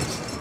you